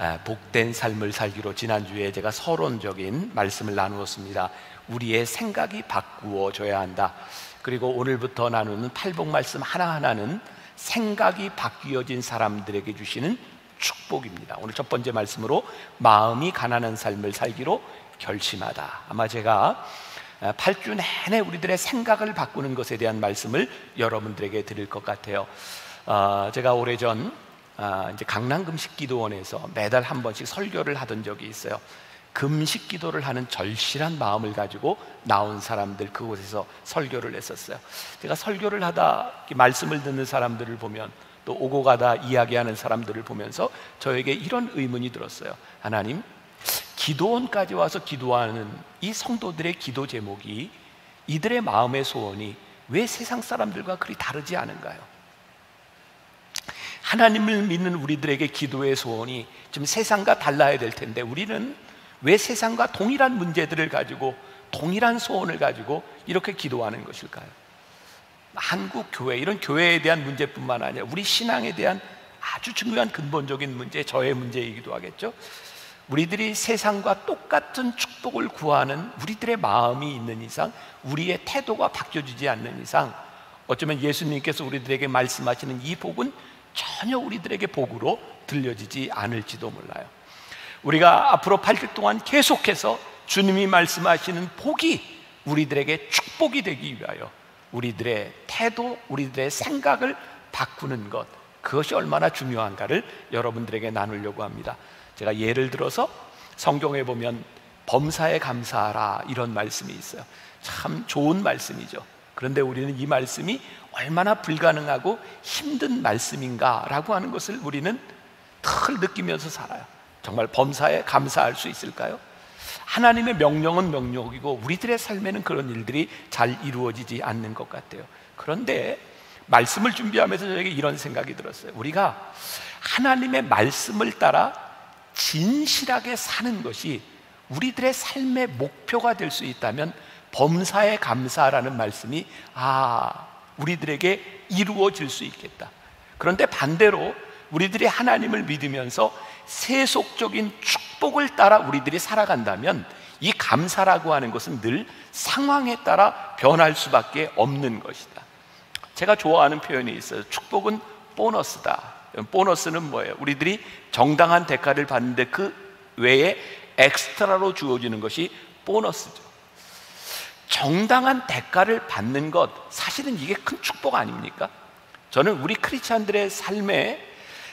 아, 복된 삶을 살기로 지난주에 제가 서론적인 말씀을 나누었습니다. 우리의 생각이 바꾸어져야 한다. 그리고 오늘부터 나누는 팔복 말씀 하나하나는 생각이 바뀌어진 사람들에게 주시는 축복입니다. 오늘 첫 번째 말씀으로 마음이 가난한 삶을 살기로 결심하다. 아마 제가 8주 내내 우리들의 생각을 바꾸는 것에 대한 말씀을 여러분들에게 드릴 것 같아요. 어, 제가 오래전 어, 이제 강남 금식 기도원에서 매달 한 번씩 설교를 하던 적이 있어요. 금식 기도를 하는 절실한 마음을 가지고 나온 사람들 그곳에서 설교를 했었어요. 제가 설교를 하다 말씀을 듣는 사람들을 보면 또 오고 가다 이야기하는 사람들을 보면서 저에게 이런 의문이 들었어요. 하나님, 기도원까지 와서 기도하는 이 성도들의 기도 제목이 이들의 마음의 소원이 왜 세상 사람들과 그리 다르지 않은가요? 하나님을 믿는 우리들에게 기도의 소원이 좀 세상과 달라야 될 텐데 우리는 왜 세상과 동일한 문제들을 가지고 동일한 소원을 가지고 이렇게 기도하는 것일까요? 한국 교회 이런 교회에 대한 문제뿐만 아니라 우리 신앙에 대한 아주 중요한 근본적인 문제, 저의 문제이기도 하겠죠. 우리들이 세상과 똑같은 축복을 구하는 우리들의 마음이 있는 이상, 우리의 태도가 바뀌어지지 않는 이상, 어쩌면 예수님께서 우리들에게 말씀하시는 이 복은 전혀 우리들에게 복으로 들려지지 않을지도 몰라요. 우리가 앞으로 8일 동안 계속해서 주님이 말씀하시는 복이 우리들에게 축복이 되기 위하여 우리들의 태도, 우리들의 생각을 바꾸는 것, 그것이 얼마나 중요한가를 여러분들에게 나누려고 합니다. 제가 예를 들어서 성경에 보면 범사에 감사하라 이런 말씀이 있어요. 참 좋은 말씀이죠. 그런데 우리는 이 말씀이 얼마나 불가능하고 힘든 말씀인가라고 하는 것을 우리는 늘 느끼면서 살아요. 정말 범사에 감사할 수 있을까요? 하나님의 명령은 명령이고 우리들의 삶에는 그런 일들이 잘 이루어지지 않는 것 같아요. 그런데 말씀을 준비하면서 저에게 이런 생각이 들었어요. 우리가 하나님의 말씀을 따라 진실하게 사는 것이 우리들의 삶의 목표가 될 수 있다면 범사에 감사라는 말씀이 아, 우리들에게 이루어질 수 있겠다. 그런데 반대로 우리들이 하나님을 믿으면서 세속적인 축복을 따라 우리들이 살아간다면 이 감사라고 하는 것은 늘 상황에 따라 변할 수밖에 없는 것이다. 제가 좋아하는 표현이 있어요. 축복은 보너스다. 보너스는 뭐예요? 우리들이 정당한 대가를 받는데 그 외에 엑스트라로 주어지는 것이 보너스죠. 정당한 대가를 받는 것 사실은 이게 큰 축복 아닙니까? 저는 우리 크리스천들의 삶에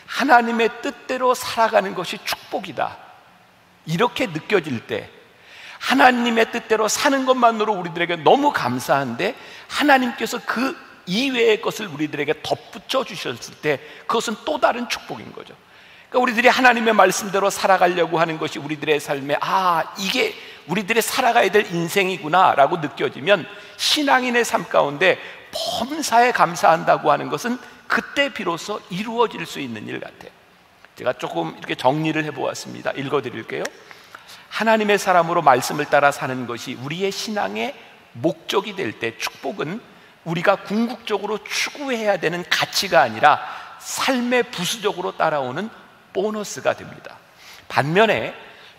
하나님의 뜻대로 살아가는 것이 축복이다. 이렇게 느껴질 때 하나님의 뜻대로 사는 것만으로 우리들에게 너무 감사한데 하나님께서 그 이외의 것을 우리들에게 덧붙여 주셨을 때 그것은 또 다른 축복인 거죠. 그러니까 우리들이 하나님의 말씀대로 살아가려고 하는 것이 우리들의 삶에 아 이게 우리들의 살아가야 될 인생이구나라고 느껴지면 신앙인의 삶 가운데 범사에 감사한다고 하는 것은 그때 비로소 이루어질 수 있는 일 같아요. 제가 조금 이렇게 정리를 해보았습니다. 읽어드릴게요. 하나님의 사람으로 말씀을 따라 사는 것이 우리의 신앙의 목적이 될 때 축복은 우리가 궁극적으로 추구해야 되는 가치가 아니라 삶의 부수적으로 따라오는 보너스가 됩니다. 반면에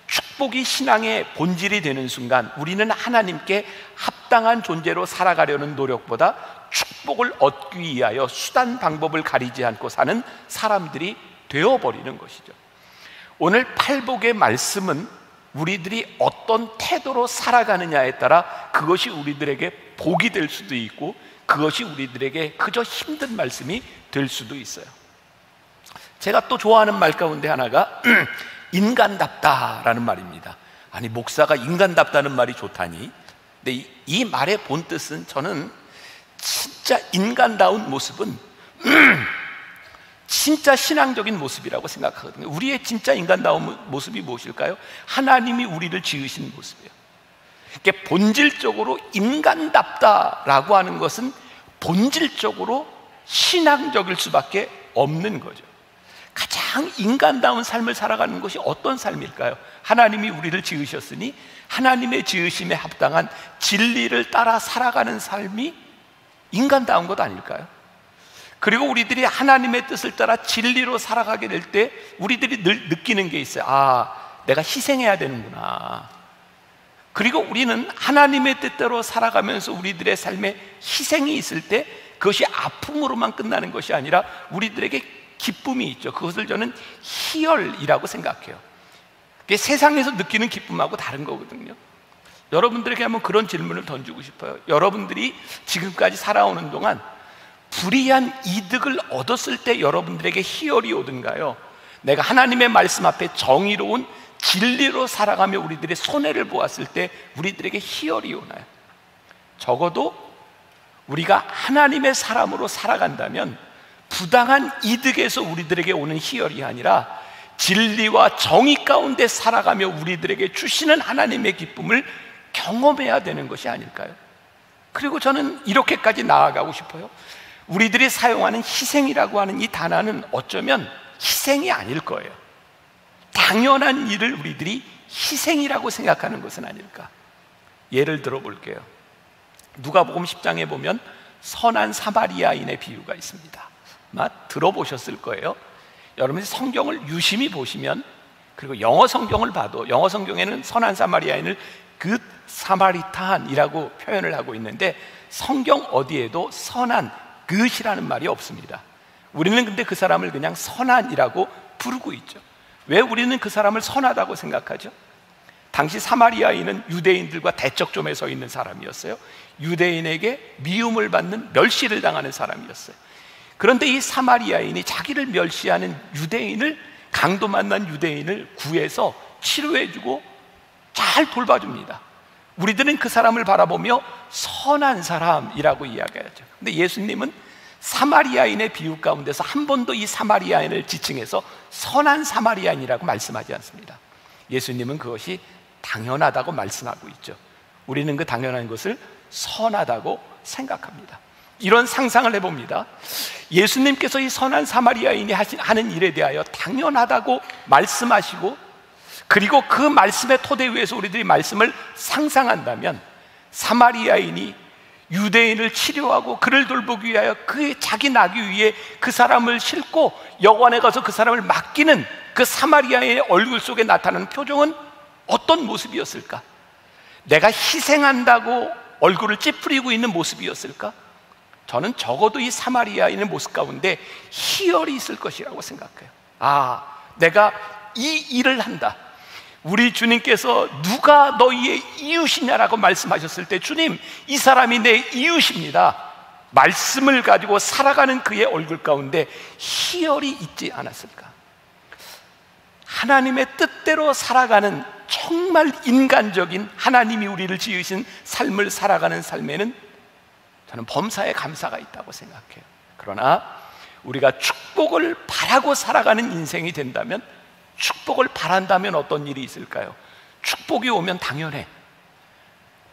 축복이 신앙의 본질이 되는 순간 우리는 하나님께 합당한 존재로 살아가려는 노력보다 축복을 얻기 위하여 수단 방법을 가리지 않고 사는 사람들이 되어버리는 것이죠. 오늘 팔복의 말씀은 우리들이 어떤 태도로 살아가느냐에 따라 그것이 우리들에게 복이 될 수도 있고 그것이 우리들에게 그저 힘든 말씀이 될 수도 있어요. 제가 또 좋아하는 말 가운데 하나가 인간답다라는 말입니다. 아니 목사가 인간답다는 말이 좋다니. 근데 이, 이 말의 본 뜻은 저는 진짜 인간다운 모습은 진짜 신앙적인 모습이라고 생각하거든요. 우리의 진짜 인간다운 모습이 무엇일까요? 하나님이 우리를 지으신 모습이에요. 이게 본질적으로 인간답다라고 하는 것은 본질적으로 신앙적일 수밖에 없는 거죠. 가장 인간다운 삶을 살아가는 것이 어떤 삶일까요? 하나님이 우리를 지으셨으니 하나님의 지으심에 합당한 진리를 따라 살아가는 삶이 인간다운 것 아닐까요? 그리고 우리들이 하나님의 뜻을 따라 진리로 살아가게 될 때 우리들이 늘 느끼는 게 있어요. 아, 내가 희생해야 되는구나. 그리고 우리는 하나님의 뜻대로 살아가면서 우리들의 삶에 희생이 있을 때 그것이 아픔으로만 끝나는 것이 아니라 우리들에게 기쁨이 있죠. 그것을 저는 희열이라고 생각해요. 그게 세상에서 느끼는 기쁨하고 다른 거거든요. 여러분들에게 한번 그런 질문을 던지고 싶어요. 여러분들이 지금까지 살아오는 동안 불이한 이득을 얻었을 때 여러분들에게 희열이 오든가요? 내가 하나님의 말씀 앞에 정의로운 진리로 살아가며 우리들의 손해를 보았을 때 우리들에게 희열이 오나요? 적어도 우리가 하나님의 사람으로 살아간다면 부당한 이득에서 우리들에게 오는 희열이 아니라 진리와 정의 가운데 살아가며 우리들에게 주시는 하나님의 기쁨을 경험해야 되는 것이 아닐까요? 그리고 저는 이렇게까지 나아가고 싶어요. 우리들이 사용하는 희생이라고 하는 이 단어는 어쩌면 희생이 아닐 거예요. 당연한 일을 우리들이 희생이라고 생각하는 것은 아닐까. 예를 들어 볼게요. 누가복음 10장에 보면 선한 사마리아인의 비유가 있습니다. 아마 들어보셨을 거예요. 여러분이 성경을 유심히 보시면 그리고 영어 성경을 봐도 영어 성경에는 선한 사마리아인을 그 사마리탄이라고 표현을 하고 있는데 성경 어디에도 선한 그이라는 말이 없습니다. 우리는 근데 그 사람을 그냥 선한이라고 부르고 있죠. 왜 우리는 그 사람을 선하다고 생각하죠? 당시 사마리아인은 유대인들과 대척점에 서 있는 사람이었어요. 유대인에게 미움을 받는 멸시를 당하는 사람이었어요. 그런데 이 사마리아인이 자기를 멸시하는 유대인을 강도 만난 유대인을 구해서 치료해주고 잘 돌봐줍니다. 우리들은 그 사람을 바라보며 선한 사람이라고 이야기하죠. 근데 예수님은 사마리아인의 비유 가운데서 한 번도 이 사마리아인을 지칭해서 선한 사마리아인이라고 말씀하지 않습니다. 예수님은 그것이 당연하다고 말씀하고 있죠. 우리는 그 당연한 것을 선하다고 생각합니다. 이런 상상을 해봅니다. 예수님께서 이 선한 사마리아인이 하는 일에 대하여 당연하다고 말씀하시고 그리고 그 말씀의 토대 위에서 우리들이 말씀을 상상한다면 사마리아인이 유대인을 치료하고 그를 돌보기 위하여 그의 자기 나기 위해 그 사람을 싣고 여관에 가서 그 사람을 맡기는 그 사마리아의 얼굴 속에 나타나는 표정은 어떤 모습이었을까? 내가 희생한다고 얼굴을 찌푸리고 있는 모습이었을까? 저는 적어도 이 사마리아인의 모습 가운데 희열이 있을 것이라고 생각해요. 아, 내가 이 일을 한다. 우리 주님께서 누가 너희의 이웃이냐라고 말씀하셨을 때 주님, 이 사람이 내 이웃입니다. 말씀을 가지고 살아가는 그의 얼굴 가운데 희열이 있지 않았을까? 하나님의 뜻대로 살아가는 정말 인간적인 하나님이 우리를 지으신 삶을 살아가는 삶에는 저는 범사에 감사가 있다고 생각해요. 그러나 우리가 축복을 바라고 살아가는 인생이 된다면 축복을 바란다면 어떤 일이 있을까요? 축복이 오면 당연해.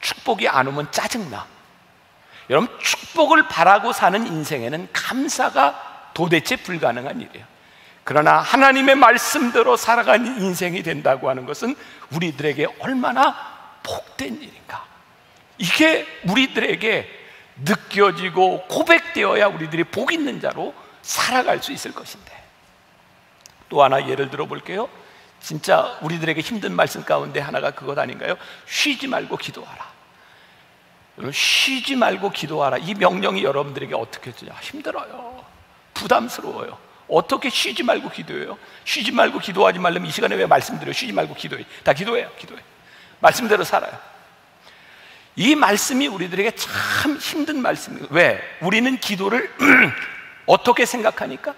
축복이 안 오면 짜증나. 여러분, 축복을 바라고 사는 인생에는 감사가 도대체 불가능한 일이에요. 그러나 하나님의 말씀대로 살아가는 인생이 된다고 하는 것은 우리들에게 얼마나 복된 일인가. 이게 우리들에게 느껴지고 고백되어야 우리들이 복 있는 자로 살아갈 수 있을 것인데 또 하나 예를 들어 볼게요. 진짜 우리들에게 힘든 말씀 가운데 하나가 그것 아닌가요? 쉬지 말고 기도하라. 쉬지 말고 기도하라. 이 명령이 여러분들에게 어떻게 주냐? 힘들어요. 부담스러워요. 어떻게 쉬지 말고 기도해요? 쉬지 말고 기도하지 말려면 이 시간에 왜 말씀드려요? 쉬지 말고 기도해. 다 기도해요. 기도해. 말씀대로 살아요. 이 말씀이 우리들에게 참 힘든 말씀이에요. 왜? 우리는 기도를 어떻게 생각하니까?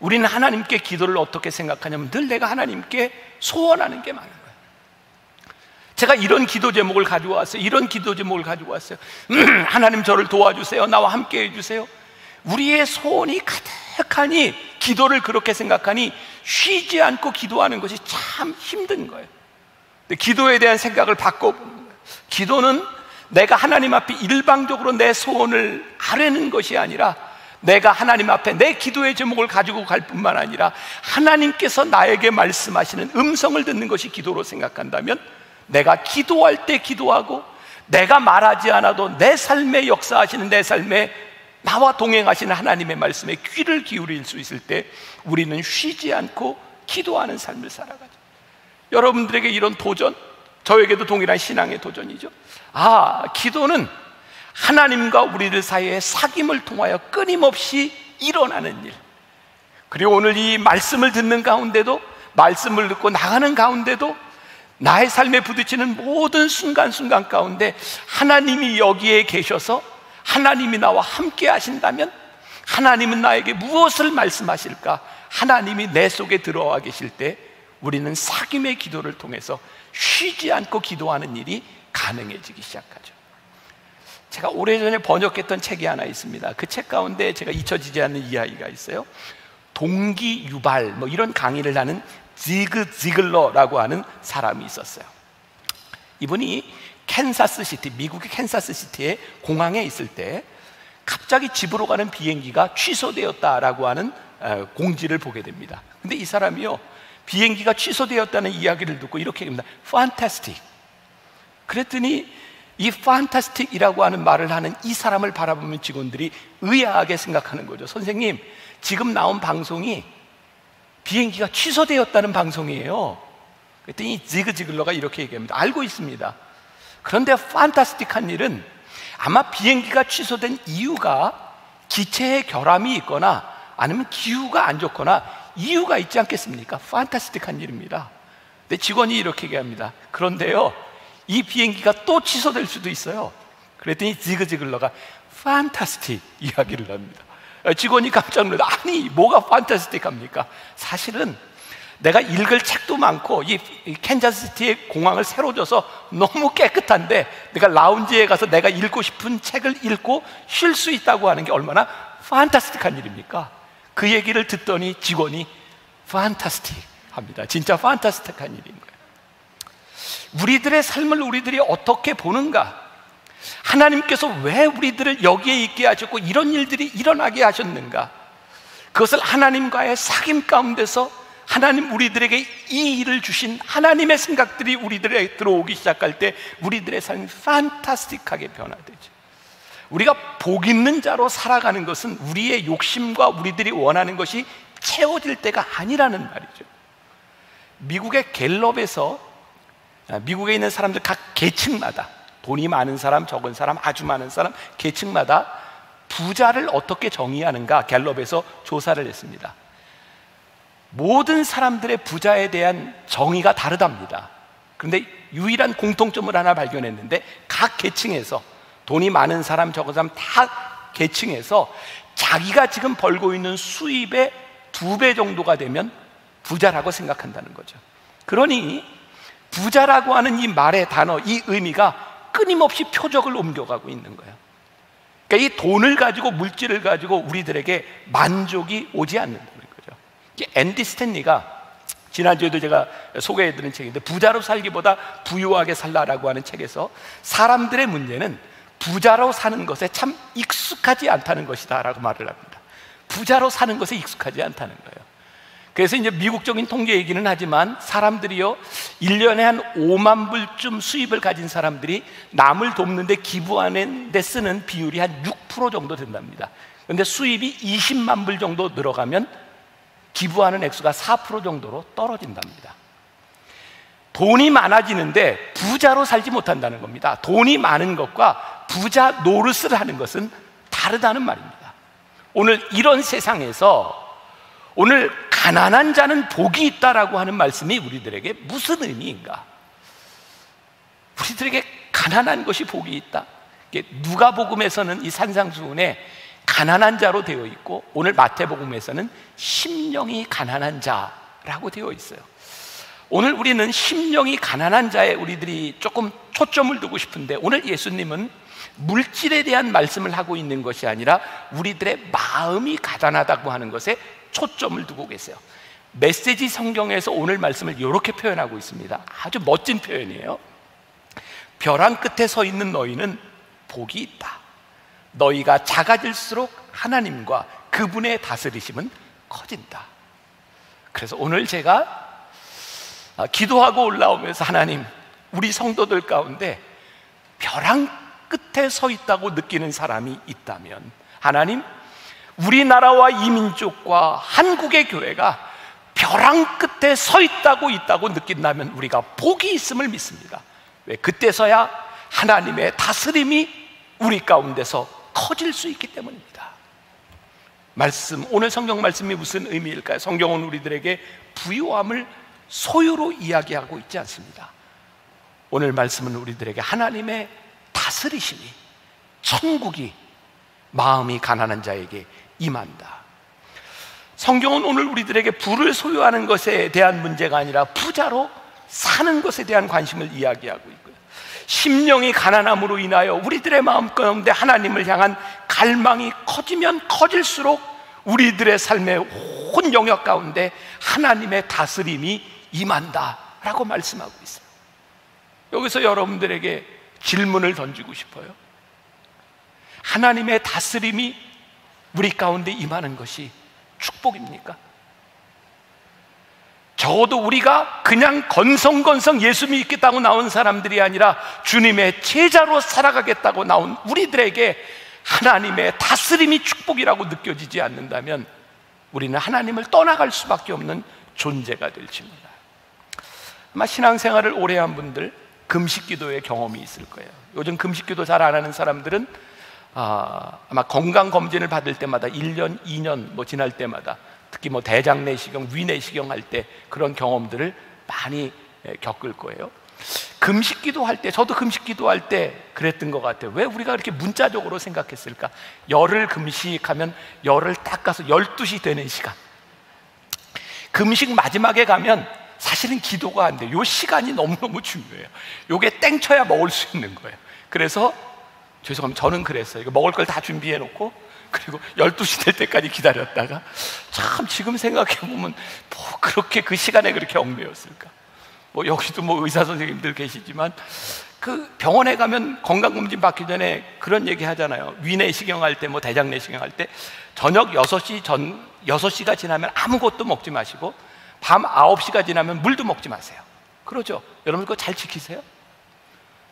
우리는 하나님께 기도를 어떻게 생각하냐면 늘 내가 하나님께 소원하는 게 많은 거예요. 제가 이런 기도 제목을 가지고 왔어요. 이런 기도 제목을 가지고 왔어요. 하나님 저를 도와주세요. 나와 함께 해주세요. 우리의 소원이 가득하니 기도를 그렇게 생각하니 쉬지 않고 기도하는 것이 참 힘든 거예요. 기도에 대한 생각을 바꿔보는 거예요. 기도는 내가 하나님 앞에 일방적으로 내 소원을 아뢰는 것이 아니라 내가 하나님 앞에 내 기도의 제목을 가지고 갈 뿐만 아니라 하나님께서 나에게 말씀하시는 음성을 듣는 것이 기도로 생각한다면 내가 기도할 때 기도하고 내가 말하지 않아도 내 삶에 역사하시는 내 삶에 나와 동행하시는 하나님의 말씀에 귀를 기울일 수 있을 때 우리는 쉬지 않고 기도하는 삶을 살아가죠. 여러분들에게 이런 도전, 저에게도 동일한 신앙의 도전이죠. 아, 기도는 하나님과 우리들 사이의 사귐을 통하여 끊임없이 일어나는 일. 그리고 오늘 이 말씀을 듣는 가운데도 말씀을 듣고 나가는 가운데도 나의 삶에 부딪히는 모든 순간순간 가운데 하나님이 여기에 계셔서 하나님이 나와 함께 하신다면 하나님은 나에게 무엇을 말씀하실까? 하나님이 내 속에 들어와 계실 때 우리는 사귐의 기도를 통해서 쉬지 않고 기도하는 일이 가능해지기 시작하죠. 제가 오래전에 번역했던 책이 하나 있습니다. 그 책 가운데 제가 잊혀지지 않는 이야기가 있어요. 동기 유발 뭐 이런 강의를 하는 지그 지글러라고 하는 사람이 있었어요. 이분이 캔사스 시티, 미국의 캔사스 시티의 공항에 있을 때 갑자기 집으로 가는 비행기가 취소되었다라고 하는 어, 공지를 보게 됩니다. 근데 이 사람이요, 비행기가 취소되었다는 이야기를 듣고 이렇게 합니다. fantastic. 그랬더니 이 fantastic이라고 하는 말을 하는 이 사람을 바라보면 직원들이 의아하게 생각하는 거죠. 선생님, 지금 나온 방송이 비행기가 취소되었다는 방송이에요. 그랬더니 지그지글러가 이렇게 얘기합니다. 알고 있습니다. 그런데 판타스틱한 일은 아마 비행기가 취소된 이유가 기체에 결함이 있거나 아니면 기후가 안 좋거나 이유가 있지 않겠습니까? 판타스틱한 일입니다. 근데 직원이 이렇게 얘기합니다. 그런데요, 이 비행기가 또 취소될 수도 있어요. 그랬더니 지그지글러가 판타스틱 이야기를 합니다. 직원이 깜짝 놀라 아니 뭐가 판타스틱합니까? 사실은 내가 읽을 책도 많고 이 캔자스시티의 공항을 새로 줘서 너무 깨끗한데 내가 라운지에 가서 내가 읽고 싶은 책을 읽고 쉴 수 있다고 하는 게 얼마나 판타스틱한 일입니까? 그 얘기를 듣더니 직원이 판타스틱 합니다. 진짜 판타스틱한 일인 거예요. 우리들의 삶을 우리들이 어떻게 보는가? 하나님께서 왜 우리들을 여기에 있게 하셨고 이런 일들이 일어나게 하셨는가? 그것을 하나님과의 사귐 가운데서 하나님 우리들에게 이 일을 주신 하나님의 생각들이 우리들에게 들어오기 시작할 때 우리들의 삶이 판타스틱하게 변화되죠. 우리가 복 있는 자로 살아가는 것은 우리의 욕심과 우리들이 원하는 것이 채워질 때가 아니라는 말이죠. 미국의 갤럽에서 아, 미국에 있는 사람들 각 계층마다 돈이 많은 사람, 적은 사람, 아주 많은 사람 계층마다 부자를 어떻게 정의하는가 갤럽에서 조사를 했습니다. 모든 사람들의 부자에 대한 정의가 다르답니다. 그런데 유일한 공통점을 하나 발견했는데 각 계층에서 돈이 많은 사람, 적은 사람 다 계층에서 자기가 지금 벌고 있는 수입의 두 배 정도가 되면 부자라고 생각한다는 거죠. 그러니 부자라고 하는 이 말의 단어, 이 의미가 끊임없이 표적을 옮겨가고 있는 거예요. 그러니까 이 돈을 가지고 물질을 가지고 우리들에게 만족이 오지 않는다는 거죠. 앤디 스탠리가 지난주에도 제가 소개해드린 책인데 부자로 살기보다 부유하게 살라라고 하는 책에서 사람들의 문제는 부자로 사는 것에 참 익숙하지 않다는 것이다 라고 말을 합니다. 부자로 사는 것에 익숙하지 않다는 거예요. 그래서 이제 미국적인 통계 얘기는 하지만 사람들이요, 1년에 한 5만 불쯤 수입을 가진 사람들이 남을 돕는데 기부하는 데 쓰는 비율이 한 6% 정도 된답니다. 그런데 수입이 20만 불 정도 늘어가면 기부하는 액수가 4% 정도로 떨어진답니다. 돈이 많아지는데 부자로 살지 못한다는 겁니다. 돈이 많은 것과 부자 노릇을 하는 것은 다르다는 말입니다. 오늘 이런 세상에서 오늘 가난한 자는 복이 있다라고 하는 말씀이 우리들에게 무슨 의미인가? 우리들에게 가난한 것이 복이 있다. 누가복음에서는 이 산상수훈에 가난한 자로 되어 있고 오늘 마태복음에서는 심령이 가난한 자라고 되어 있어요. 오늘 우리는 심령이 가난한 자에 우리들이 조금 초점을 두고 싶은데 오늘 예수님은 물질에 대한 말씀을 하고 있는 것이 아니라 우리들의 마음이 가난하다고 하는 것에 초점을 두고 계세요. 메시지 성경에서 오늘 말씀을 이렇게 표현하고 있습니다. 아주 멋진 표현이에요. 벼랑 끝에 서 있는 너희는 복이 있다. 너희가 작아질수록 하나님과 그분의 다스리심은 커진다. 그래서 오늘 제가 기도하고 올라오면서 하나님, 우리 성도들 가운데 벼랑 끝에 서 있다고 느끼는 사람이 있다면 하나님, 우리나라와 이민족과 한국의 교회가 벼랑 끝에 서 있다고 있다고 느낀다면 우리가 복이 있음을 믿습니다. 왜? 그때서야 하나님의 다스림이 우리 가운데서 커질 수 있기 때문입니다. 말씀, 오늘 성경 말씀이 무슨 의미일까요? 성경은 우리들에게 부유함을 소유로 이야기하고 있지 않습니다. 오늘 말씀은 우리들에게 하나님의 다스리심이 천국이 마음이 가난한 자에게 임한다. 성경은 오늘 우리들에게 부를 소유하는 것에 대한 문제가 아니라 부자로 사는 것에 대한 관심을 이야기하고 있고요. 심령이 가난함으로 인하여 우리들의 마음 가운데 하나님을 향한 갈망이 커지면 커질수록 우리들의 삶의 온 영역 가운데 하나님의 다스림이 임한다라고 말씀하고 있어요. 여기서 여러분들에게 질문을 던지고 싶어요. 하나님의 다스림이 우리 가운데 임하는 것이 축복입니까? 적어도 우리가 그냥 건성건성 예수 믿겠다고 나온 사람들이 아니라 주님의 제자로 살아가겠다고 나온 우리들에게 하나님의 다스림이 축복이라고 느껴지지 않는다면 우리는 하나님을 떠나갈 수밖에 없는 존재가 될지입니다. 아마 신앙생활을 오래 한 분들 금식 기도의 경험이 있을 거예요. 요즘 금식 기도 잘 안 하는 사람들은 아, 아마 건강 검진을 받을 때마다 1년, 2년 뭐 지날 때마다 특히 뭐 대장 내시경, 위 내시경 할 때 그런 경험들을 많이 겪을 거예요. 금식 기도할 때, 저도 금식 기도할 때 그랬던 것 같아요. 왜 우리가 그렇게 문자적으로 생각했을까? 열을 금식하면 열을 닦아서 12시 되는 시간. 금식 마지막에 가면 사실은 기도가 안 돼요. 요 시간이 너무너무 중요해요. 요게 땡쳐야 먹을 수 있는 거예요. 그래서 죄송합니다. 저는 그랬어요. 이거 먹을 걸 다 준비해 놓고 그리고 12시 될 때까지 기다렸다가 참 지금 생각해 보면 뭐 그렇게 그 시간에 그렇게 얽매였을까? 뭐 여기도 뭐 의사 선생님들 계시지만 그 병원에 가면 건강검진 받기 전에 그런 얘기 하잖아요. 위내시경 할 때, 뭐 대장내시경 할 때 저녁 6시 전 6시가 지나면 아무것도 먹지 마시고 밤 9시가 지나면 물도 먹지 마세요. 그러죠. 여러분 그거 잘 지키세요?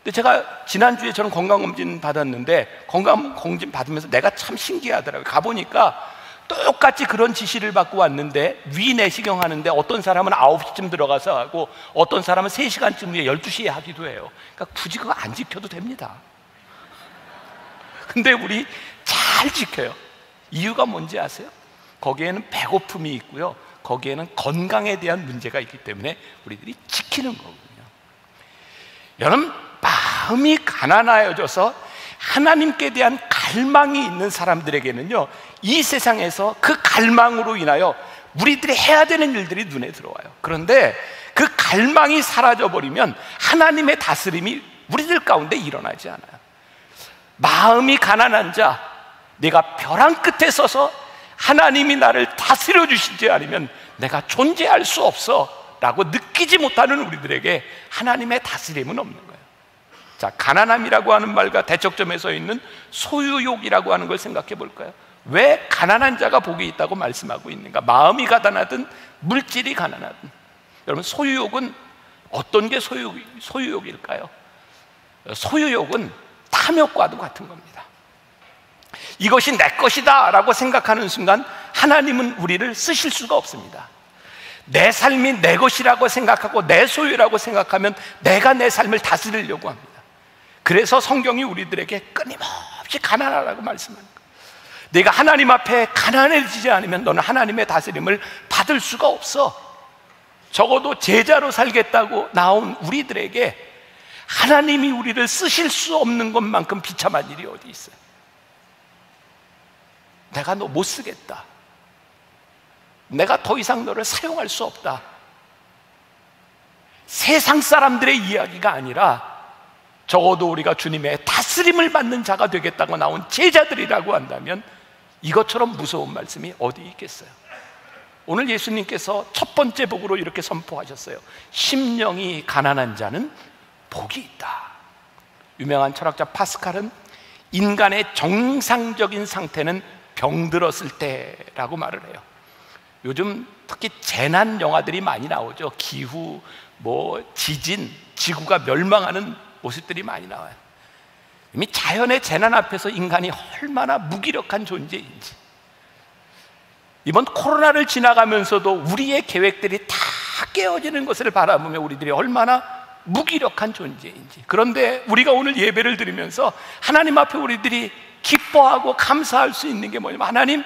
근데 제가 지난주에 저는 건강검진 받았는데 건강검진 받으면서 내가 참 신기하더라고요. 가보니까 똑같이 그런 지시를 받고 왔는데 위 내시경 하는데 어떤 사람은 9시쯤 들어가서 하고 어떤 사람은 3시간쯤 후에 12시에 하기도 해요. 그러니까 굳이 그거 안 지켜도 됩니다. 근데 우리 잘 지켜요. 이유가 뭔지 아세요? 거기에는 배고픔이 있고요. 거기에는 건강에 대한 문제가 있기 때문에 우리들이 지키는 거거든요. 여러분, 마음이 가난하여져서 하나님께 대한 갈망이 있는 사람들에게는요, 이 세상에서 그 갈망으로 인하여 우리들이 해야 되는 일들이 눈에 들어와요. 그런데 그 갈망이 사라져버리면 하나님의 다스림이 우리들 가운데 일어나지 않아요. 마음이 가난한 자, 내가 벼랑 끝에 서서 하나님이 나를 다스려 주시지 않으면 내가 존재할 수 없어 라고 느끼지 못하는 우리들에게 하나님의 다스림은 없는 거예요. 자, 가난함이라고 하는 말과 대척점에 서 있는 소유욕이라고 하는 걸 생각해 볼까요? 왜 가난한 자가 복이 있다고 말씀하고 있는가? 마음이 가난하든 물질이 가난하든 여러분 소유욕은 어떤 게 소유, 소유욕일까요? 소유욕은 탐욕과도 같은 겁니다. 이것이 내 것이다 라고 생각하는 순간 하나님은 우리를 쓰실 수가 없습니다. 내 삶이 내 것이라고 생각하고 내 소유라고 생각하면 내가 내 삶을 다스리려고 합니다. 그래서 성경이 우리들에게 끊임없이 가난하라고 거예요. 내가 하나님 앞에 가난해지지 않으면 너는 하나님의 다스림을 받을 수가 없어. 적어도 제자로 살겠다고 나온 우리들에게 하나님이 우리를 쓰실 수 없는 것만큼 비참한 일이 어디 있어요? 내가 너 못 쓰겠다. 내가 더 이상 너를 사용할 수 없다. 세상 사람들의 이야기가 아니라 적어도 우리가 주님의 다스림을 받는 자가 되겠다고 나온 제자들이라고 한다면 이것처럼 무서운 말씀이 어디 있겠어요? 오늘 예수님께서 첫 번째 복으로 이렇게 선포하셨어요. 심령이 가난한 자는 복이 있다. 유명한 철학자 파스칼은 인간의 정상적인 상태는 병들었을 때라고 말을 해요. 요즘 특히 재난 영화들이 많이 나오죠. 기후, 뭐 지진, 지구가 멸망하는 모습들이 많이 나와요. 이미 자연의 재난 앞에서 인간이 얼마나 무기력한 존재인지 이번 코로나를 지나가면서도 우리의 계획들이 다 깨어지는 것을 바라보며 우리들이 얼마나 무기력한 존재인지 그런데 우리가 오늘 예배를 드리면서 하나님 앞에 우리들이 기뻐하고 감사할 수 있는 게 뭐냐면 하나님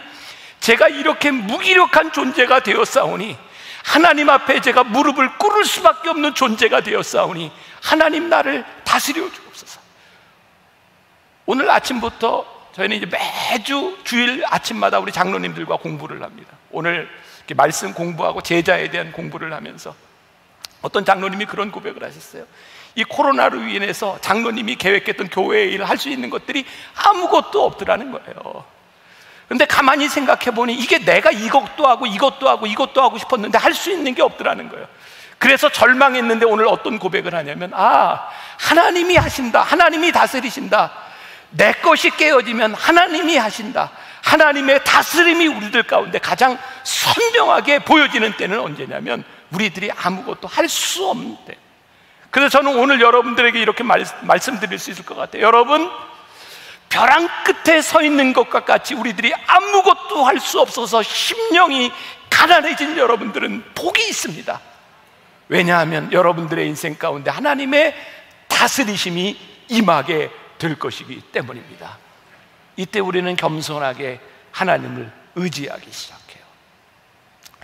제가 이렇게 무기력한 존재가 되었사오니 하나님 앞에 제가 무릎을 꿇을 수밖에 없는 존재가 되었사오니 하나님 나를 다스려 주옵소서 오늘 아침부터 저희는 이제 매주 주일 아침마다 우리 장로님들과 공부를 합니다. 오늘 말씀 공부하고 제자에 대한 공부를 하면서 어떤 장로님이 그런 고백을 하셨어요. 이 코로나로 인해서 장로님이 계획했던 교회 일을 할 수 있는 것들이 아무것도 없더라는 거예요. 근데 가만히 생각해 보니 이게 내가 이것도 하고 이것도 하고 이것도 하고 싶었는데 할 수 있는 게 없더라는 거예요. 그래서 절망했는데 오늘 어떤 고백을 하냐면 아, 하나님이 하신다. 하나님이 다스리신다. 내 것이 깨어지면 하나님이 하신다. 하나님의 다스림이 우리들 가운데 가장 선명하게 보여지는 때는 언제냐면 우리들이 아무것도 할 수 없는 때. 그래서 저는 오늘 여러분들에게 이렇게 말, 말씀드릴 수 있을 것 같아요. 여러분, 벼랑 끝에 서 있는 것과 같이 우리들이 아무것도 할 수 없어서 심령이 가난해진 여러분들은 복이 있습니다. 왜냐하면 여러분들의 인생 가운데 하나님의 다스리심이 임하게 될 것이기 때문입니다. 이때 우리는 겸손하게 하나님을 의지하기 시작해요.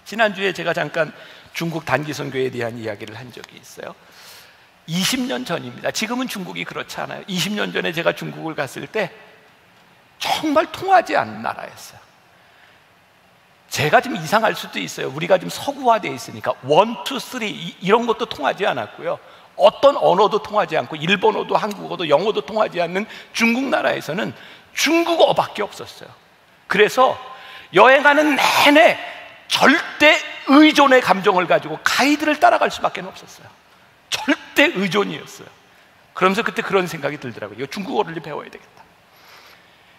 지난주에 제가 잠깐 중국 단기 선교에 대한 이야기를 한 적이 있어요. 20년 전입니다. 지금은 중국이 그렇지 않아요. 20년 전에 제가 중국을 갔을 때 정말 통하지 않는 나라였어요. 제가 좀 이상할 수도 있어요. 우리가 좀 서구화되어 있으니까 one, two, three 이런 것도 통하지 않았고요. 어떤 언어도 통하지 않고 일본어도 한국어도 영어도 통하지 않는 중국 나라에서는 중국어밖에 없었어요. 그래서 여행하는 내내 절대 의존의 감정을 가지고 가이드를 따라갈 수밖에 없었어요. 절대 의존이었어요. 그러면서 그때 그런 생각이 들더라고요. 이거 중국어를 배워야 되겠다.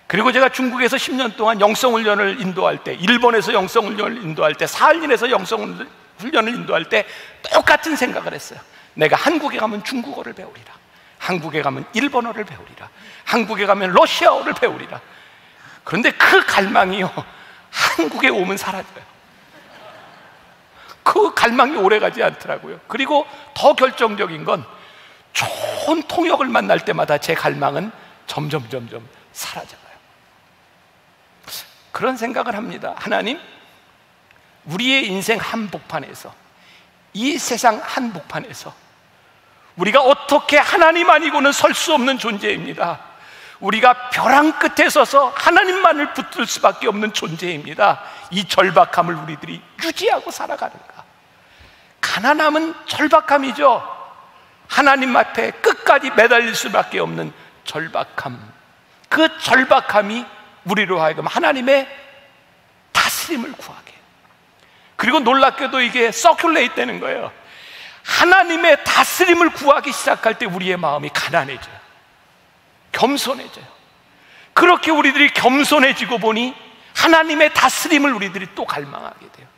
그리고 제가 중국에서 10년 동안 영성훈련을 인도할 때, 일본에서 영성훈련을 인도할 때, 사할린에서 영성훈련을 인도할 때 똑같은 생각을 했어요. 내가 한국에 가면 중국어를 배우리라. 한국에 가면 일본어를 배우리라. 한국에 가면 러시아어를 배우리라. 그런데 그 갈망이요. 한국에 오면 사라져요. 그 갈망이 오래 가지 않더라고요. 그리고 더 결정적인 건 좋은 통역을 만날 때마다 제 갈망은 점점 점점 사라져가요. 그런 생각을 합니다. 하나님, 우리의 인생 한복판에서 이 세상 한복판에서 우리가 어떻게 하나님 아니고는 설 수 없는 존재입니다. 우리가 벼랑 끝에 서서 하나님만을 붙들 수밖에 없는 존재입니다. 이 절박함을 우리들이 유지하고 살아가는가? 가난함은 절박함이죠. 하나님 앞에 끝까지 매달릴 수밖에 없는 절박함. 그 절박함이 우리로 하여금 하나님의 다스림을 구하게. 그리고 놀랍게도 이게 서큘레이트 되는 거예요. 하나님의 다스림을 구하기 시작할 때 우리의 마음이 가난해져요. 겸손해져요. 그렇게 우리들이 겸손해지고 보니 하나님의 다스림을 우리들이 또 갈망하게 돼요.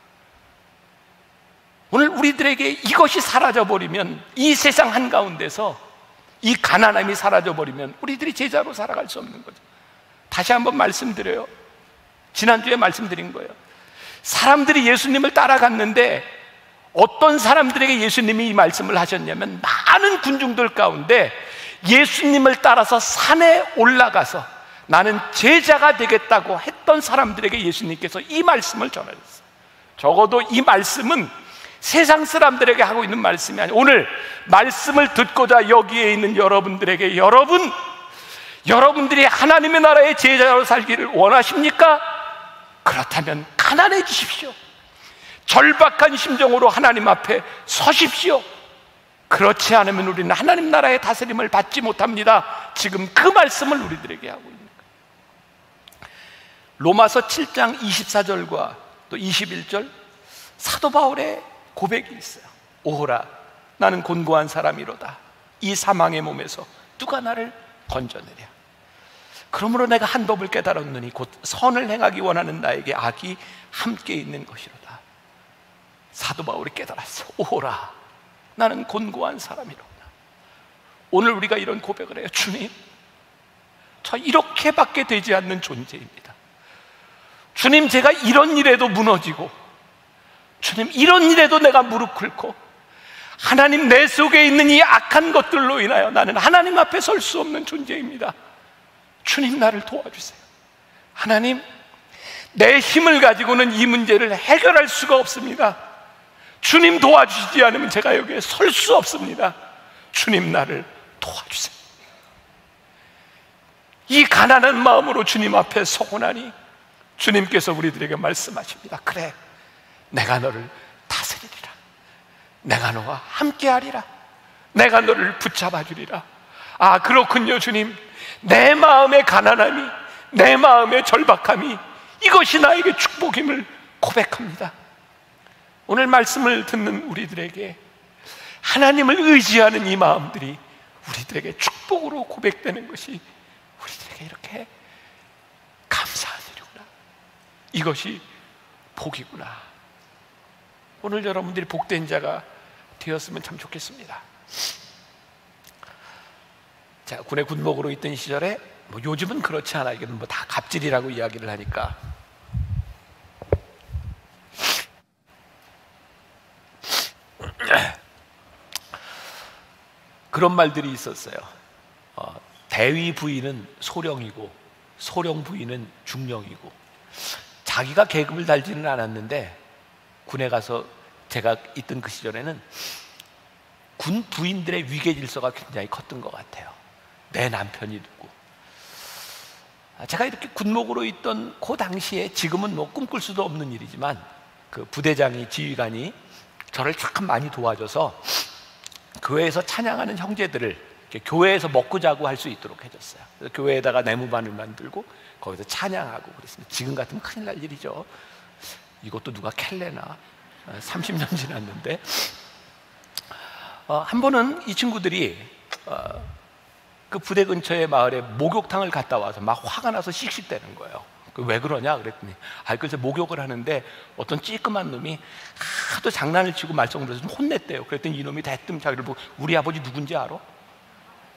오늘 우리들에게 이것이 사라져버리면 이 세상 한가운데서 이 가난함이 사라져버리면 우리들이 제자로 살아갈 수 없는 거죠. 다시 한번 말씀드려요. 지난주에 말씀드린 거예요. 사람들이 예수님을 따라갔는데 어떤 사람들에게 예수님이 이 말씀을 하셨냐면 많은 군중들 가운데 예수님을 따라서 산에 올라가서 나는 제자가 되겠다고 했던 사람들에게 예수님께서 이 말씀을 전하셨어요. 적어도 이 말씀은 세상 사람들에게 하고 있는 말씀이 아니에요. 오늘 말씀을 듣고자 여기에 있는 여러분들에게 여러분, 여러분들이 하나님의 나라의 제자로 살기를 원하십니까? 그렇다면 가난해 지십시오. 절박한 심정으로 하나님 앞에 서십시오. 그렇지 않으면 우리는 하나님 나라의 다스림을 받지 못합니다. 지금 그 말씀을 우리들에게 하고 있는 거예요. 로마서 7장 24절과 또 21절 사도 바울의 고백이 있어요. 오호라 나는 곤고한 사람이로다. 이 사망의 몸에서 누가 나를 건져내랴. 그러므로 내가 한 법을 깨달았느니 곧 선을 행하기 원하는 나에게 악이 함께 있는 것이로다. 사도 바울이 깨달았어. 오라. 나는 곤고한 사람이로다. 오늘 우리가 이런 고백을 해요. 주님, 저 이렇게밖에 되지 않는 존재입니다. 주님, 제가 이런 일에도 무너지고, 주님, 이런 일에도 내가 무릎 꿇고, 하나님 내 속에 있는 이 악한 것들로 인하여 나는 하나님 앞에 설 수 없는 존재입니다. 주님, 나를 도와주세요. 하나님, 내 힘을 가지고는 이 문제를 해결할 수가 없습니다. 주님 도와주시지 않으면 제가 여기에 설 수 없습니다. 주님 나를 도와주세요. 이 가난한 마음으로 주님 앞에 서고 나니 주님께서 우리들에게 말씀하십니다. 그래, 내가 너를 다스리리라. 내가 너와 함께하리라. 내가 너를 붙잡아 주리라. 아, 그렇군요, 주님. 내 마음의 가난함이, 내 마음의 절박함이 이것이 나에게 축복임을 고백합니다. 오늘 말씀을 듣는 우리들에게 하나님을 의지하는 이 마음들이 우리들에게 축복으로 고백되는 것이 우리들에게 이렇게 감사한 일이구나. 이것이 복이구나. 오늘 여러분들이 복된 자가 되었으면 참 좋겠습니다. 자, 군의 군목으로 있던 시절에 뭐 요즘은 그렇지 않아. 이게 뭐다 갑질이라고 이야기를 하니까 그런 말들이 있었어요. 어, 대위 부인은 소령이고 소령 부인은 중령이고 자기가 계급을 달지는 않았는데 군에 가서 제가 있던 그 시절에는 군 부인들의 위계 질서가 굉장히 컸던 것 같아요. 내 남편이 누구. 아, 제가 이렇게 군목으로 있던 그 당시에 지금은 뭐 꿈꿀 수도 없는 일이지만 그 부대장이 지휘관이 저를 참 많이 도와줘서 교회에서 찬양하는 형제들을 교회에서 먹고 자고 할 수 있도록 해줬어요. 교회에다가 네모반을 만들고 거기서 찬양하고 그랬습니다. 지금 같으면 큰일 날 일이죠. 이것도 누가 캘래나 30년 어, 지났는데 어, 한 번은 이 친구들이 어, 그 부대 근처의 마을에 목욕탕을 갔다 와서 막 화가 나서 씩씩대는 거예요. 그왜 그러냐 그랬더니 아 그래서 목욕을 하는데 어떤 찌끄만 놈이 하도 장난을 치고 말썽을 해서 좀 혼냈대요. 그랬더니 이놈이 대뜸 자기를 보고 우리 아버지 누군지 알아?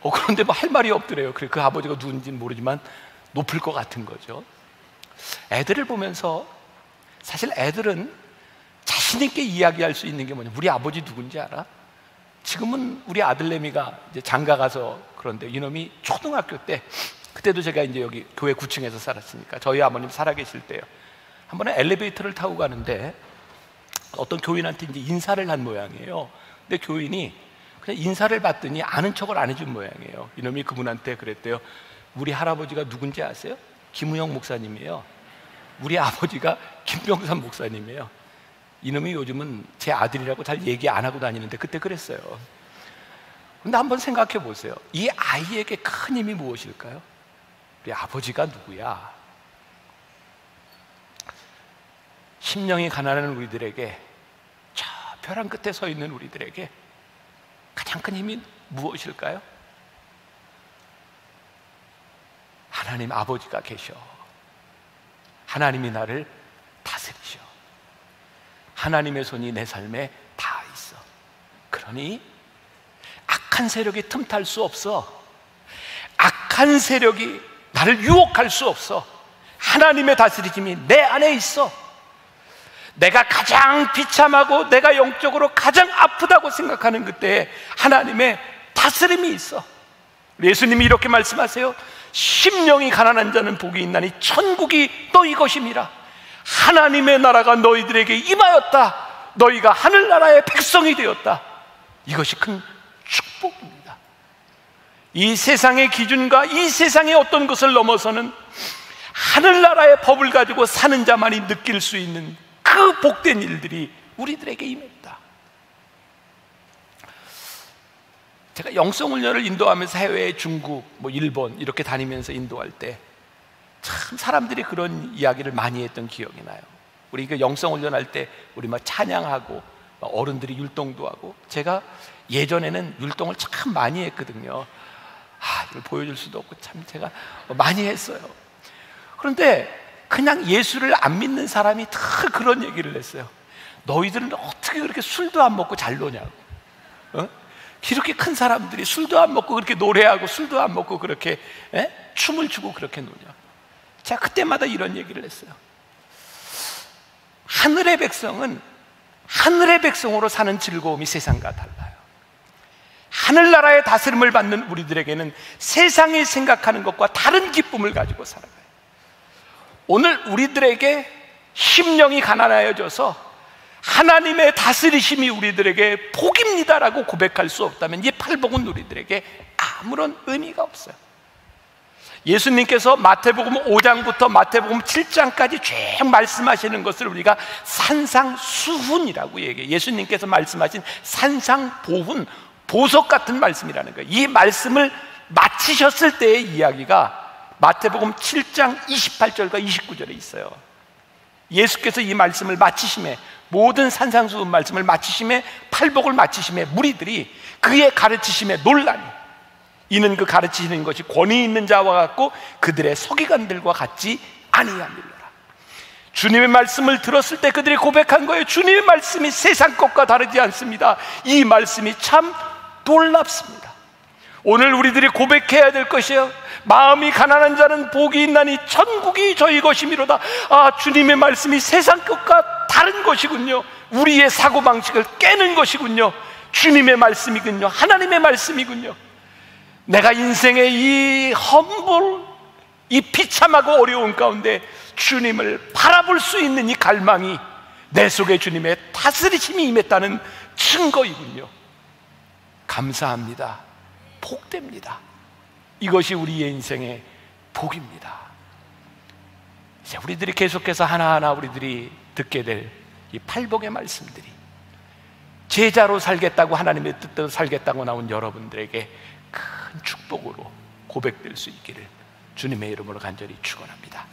어 그런데 뭐 할 말이 없더래요. 그래 그 아버지가 누군지는 모르지만 높을 것 같은 거죠. 애들을 보면서 사실 애들은 자신 있게 이야기할 수 있는 게 뭐냐? 우리 아버지 누군지 알아? 지금은 우리 아들내미가 이제 장가 가서 그런데 이놈이 초등학교 때 그때도 제가 이제 여기 교회 9층에서 살았으니까 저희 아버님 살아계실 때요. 한 번에 엘리베이터를 타고 가는데 어떤 교인한테 이제 인사를 한 모양이에요. 근데 교인이 그냥 인사를 받더니 아는 척을 안 해준 모양이에요. 이놈이 그분한테 그랬대요. 우리 할아버지가 누군지 아세요? 김우영 목사님이에요. 우리 아버지가 김병삼 목사님이에요. 이놈이 요즘은 제 아들이라고 잘 얘기 안 하고 다니는데 그때 그랬어요. 근데 한번 생각해 보세요. 이 아이에게 큰 힘이 무엇일까요? 우리 아버지가 누구야? 심령이 가난한 우리들에게 저 벼랑 끝에 서 있는 우리들에게 가장 큰 힘이 무엇일까요? 하나님 아버지가 계셔. 하나님이 나를 다스리셔. 하나님의 손이 내 삶에 다 있어. 그러니 악한 세력이 틈탈 수 없어. 악한 세력이 나를 유혹할 수 없어. 하나님의 다스리심이 내 안에 있어. 내가 가장 비참하고 내가 영적으로 가장 아프다고 생각하는 그때 하나님의 다스림이 있어. 예수님이 이렇게 말씀하세요. 심령이 가난한 자는 복이 있나니 천국이 너희 것임이라. 하나님의 나라가 너희들에게 임하였다. 너희가 하늘나라의 백성이 되었다. 이것이 큰 축복입니다. 이 세상의 기준과 이 세상의 어떤 것을 넘어서는 하늘나라의 법을 가지고 사는 자만이 느낄 수 있는 그 복된 일들이 우리들에게 임했다. 제가 영성 훈련을 인도하면서 해외 중국, 뭐 일본 이렇게 다니면서 인도할 때 참 사람들이 그런 이야기를 많이 했던 기억이 나요. 우리 그 영성 훈련 할 때 우리 막 찬양하고 어른들이 율동도 하고 제가 예전에는 율동을 참 많이 했거든요. 아, 이걸 보여줄 수도 없고 참 제가 많이 했어요. 그런데 그냥 예수를 안 믿는 사람이 다 그런 얘기를 했어요. 너희들은 어떻게 그렇게 술도 안 먹고 잘 노냐고. 어? 이렇게 큰 사람들이 술도 안 먹고 그렇게 노래하고 술도 안 먹고 그렇게 에? 춤을 추고 그렇게 노냐? 제가 그때마다 이런 얘기를 했어요. 하늘의 백성은 하늘의 백성으로 사는 즐거움이 세상과 달라요. 하늘나라의 다스림을 받는 우리들에게는 세상이 생각하는 것과 다른 기쁨을 가지고 살아가요. 오늘 우리들에게 심령이 가난하여져서 하나님의 다스리심이 우리들에게 복입니다라고 고백할 수 없다면 이 팔복은 우리들에게 아무런 의미가 없어요. 예수님께서 마태복음 5장부터 마태복음 7장까지 쭉 말씀하시는 것을 우리가 산상수훈이라고 얘기해요. 예수님께서 말씀하신 산상보훈, 보석 같은 말씀이라는 거예요. 이 말씀을 마치셨을 때의 이야기가 마태복음 7장 28절과 29절에 있어요. 예수께서 이 말씀을 마치심에 모든 산상수훈 말씀을 마치심에 팔복을 마치심에 무리들이 그의 가르치심에 논란이 이는 그 가르치시는 것이 권위 있는 자와 같고 그들의 서기관들과 같지 아니함일러라. 주님의 말씀을 들었을 때 그들이 고백한 거예요. 주님의 말씀이 세상 것과 다르지 않습니다. 이 말씀이 참 놀랍습니다. 오늘 우리들이 고백해야 될 것이요. 마음이 가난한 자는 복이 있나니 천국이 저희 것이미로다. 아, 주님의 말씀이 세상 것과 다른 것이군요. 우리의 사고방식을 깨는 것이군요. 주님의 말씀이군요. 하나님의 말씀이군요. 내가 인생의 이 험불, 이 비참하고 어려운 가운데 주님을 바라볼 수 있는 이 갈망이 내 속에 주님의 다스리심이 임했다는 증거이군요. 감사합니다. 복됩니다. 이것이 우리의 인생의 복입니다. 이제 우리들이 계속해서 하나하나 우리들이 듣게 될 이 팔복의 말씀들이 제자로 살겠다고 하나님의 뜻대로 살겠다고 나온 여러분들에게 큰 축복으로 고백될 수 있기를 주님의 이름으로 간절히 축원합니다.